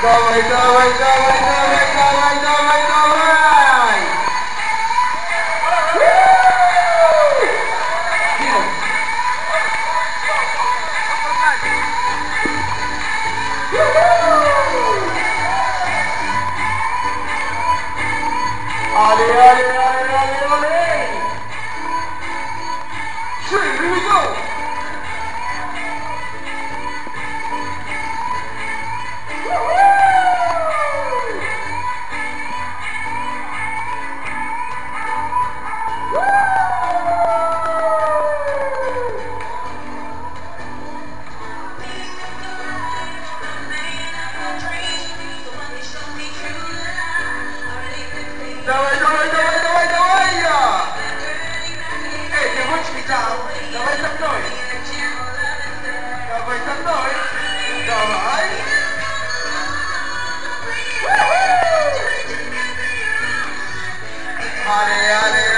Dawaj, dawaj, dawaj, dawaj, dawaj, dawaj, dawaj! Ale, ale, ale, ale, ale! Three, here we go! Dawaj, dawaj, dawaj, dawaj, dawaj, ja! Ej, nie bądź mi tam. Dawaj za mną. Dawaj za mną. Dawaj. Woohoo!